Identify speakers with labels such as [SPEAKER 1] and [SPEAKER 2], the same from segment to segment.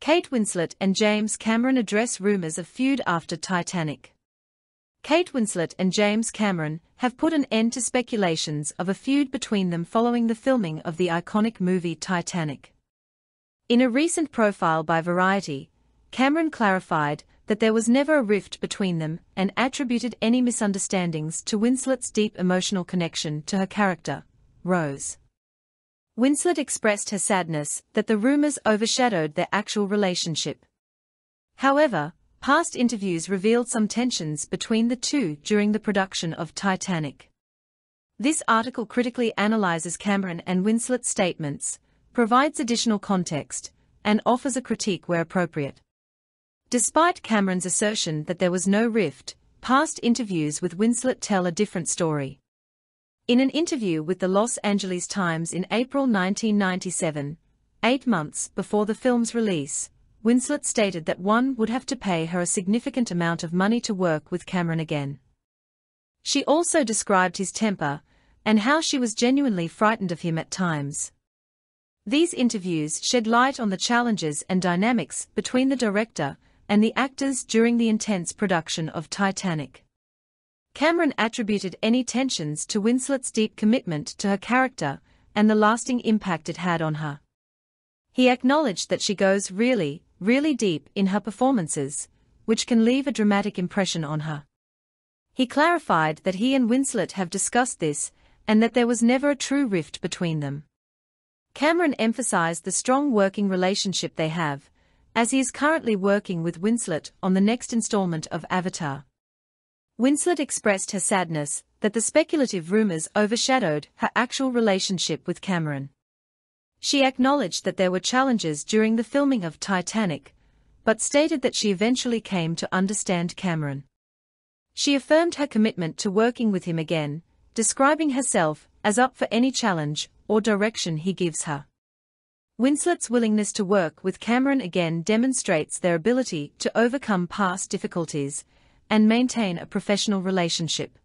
[SPEAKER 1] Kate Winslet and James Cameron address rumors of feud after Titanic. Kate Winslet and James Cameron have put an end to speculations of a feud between them following the filming of the iconic movie Titanic. In a recent profile by Variety, Cameron clarified that there was never a rift between them and attributed any misunderstandings to Winslet's deep emotional connection to her character, Rose. Winslet expressed her sadness that the rumors overshadowed their actual relationship. However, past interviews revealed some tensions between the two during the production of Titanic. This article critically analyzes Cameron and Winslet's statements, provides additional context, and offers a critique where appropriate. Despite Cameron's assertion that there was no rift, past interviews with Winslet tell a different story. In an interview with the Los Angeles Times in April 1997, eight months before the film's release, Winslet stated that one would have to pay her a significant amount of money to work with Cameron again. She also described his temper, and how she was genuinely frightened of him at times. These interviews shed light on the challenges and dynamics between the director and the actors during the intense production of Titanic. Cameron attributed any tensions to Winslet's deep commitment to her character and the lasting impact it had on her. He acknowledged that she goes really, really deep in her performances, which can leave a dramatic impression on her. He clarified that he and Winslet have discussed this and that there was never a true rift between them. Cameron emphasized the strong working relationship they have, as he is currently working with Winslet on the next installment of Avatar. Winslet expressed her sadness that the speculative rumors overshadowed her actual relationship with Cameron. She acknowledged that there were challenges during the filming of Titanic, but stated that she eventually came to understand Cameron. She affirmed her commitment to working with him again, describing herself as up for any challenge or direction he gives her. Winslet's willingness to work with Cameron again demonstrates their ability to overcome past difficulties and maintain a professional relationship.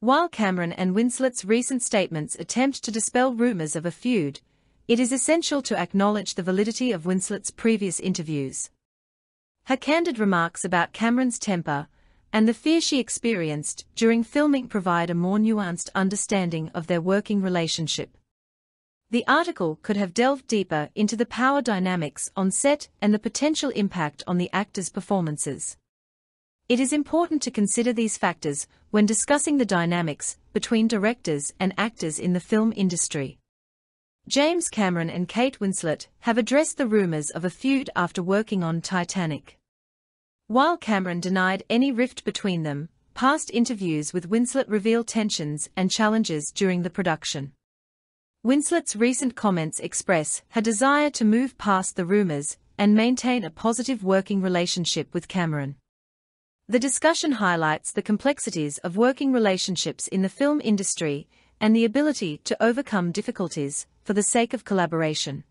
[SPEAKER 1] While Cameron and Winslet's recent statements attempt to dispel rumors of a feud, it is essential to acknowledge the validity of Winslet's previous interviews. Her candid remarks about Cameron's temper and the fear she experienced during filming provide a more nuanced understanding of their working relationship. The article could have delved deeper into the power dynamics on set and the potential impact on the actors' performances. It is important to consider these factors when discussing the dynamics between directors and actors in the film industry. James Cameron and Kate Winslet have addressed the rumors of a feud after working on Titanic. While Cameron denied any rift between them, past interviews with Winslet reveal tensions and challenges during the production. Winslet's recent comments express her desire to move past the rumors and maintain a positive working relationship with Cameron. The discussion highlights the complexities of working relationships in the film industry and the ability to overcome difficulties for the sake of collaboration.